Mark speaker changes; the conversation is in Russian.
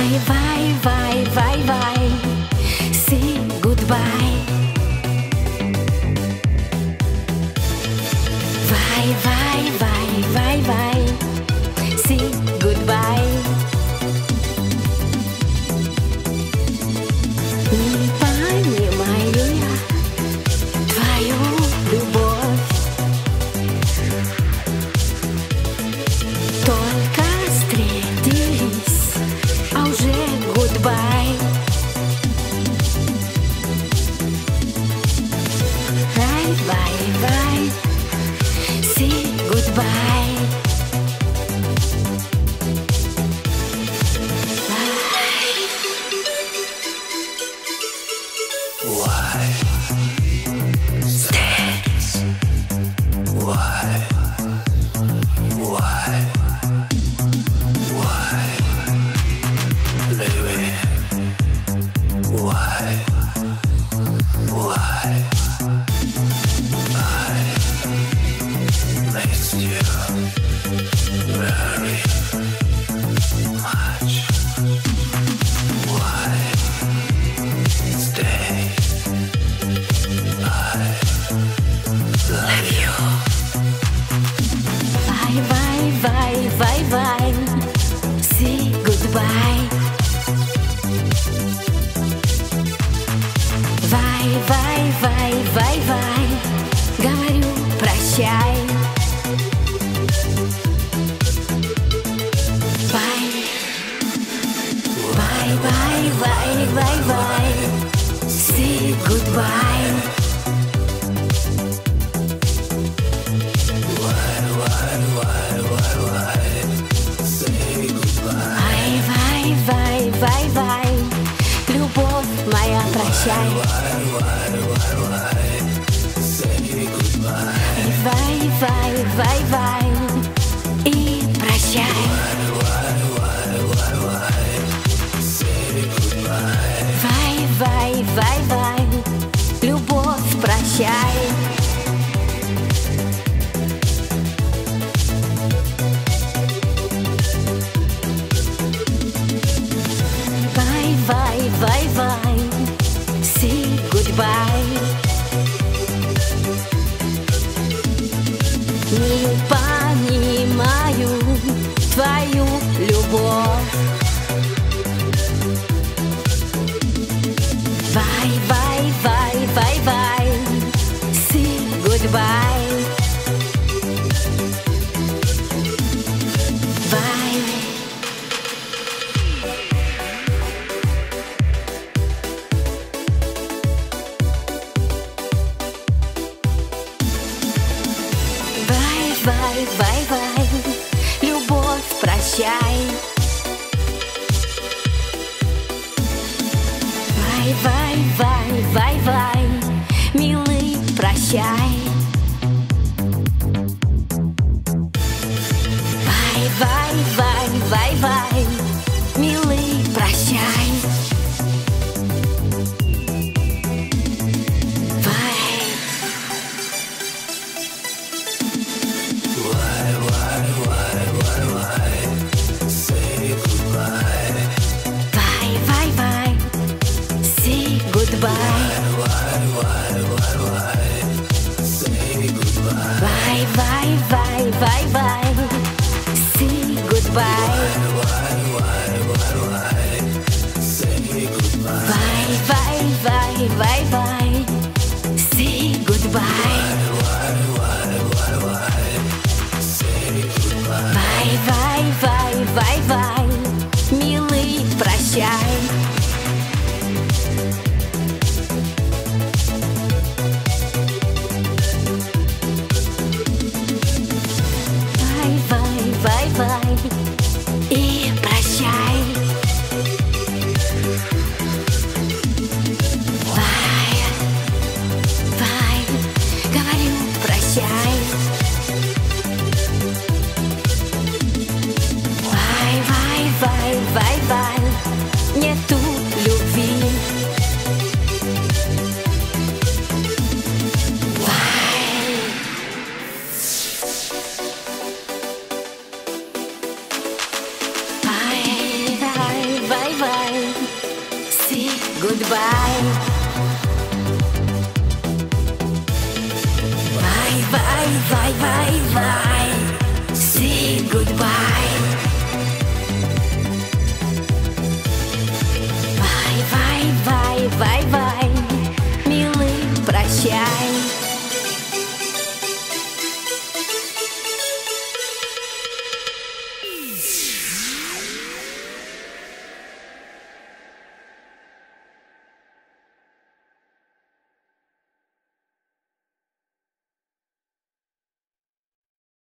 Speaker 1: 拜拜 back. goodbye. deixar. E vai, vai, vai, vai. goodbye. Не понимаю твою любовь. bye-bye, любовь, прощай. Bye, bye, bye, bye, bye, милый, прощай. bye-bye, say goodbye. Bye-bye, bye-bye, милый, прощай. Bye-bye, bye-bye. Goodbye. Bye, bye, bye, bye, bye. Say goodbye.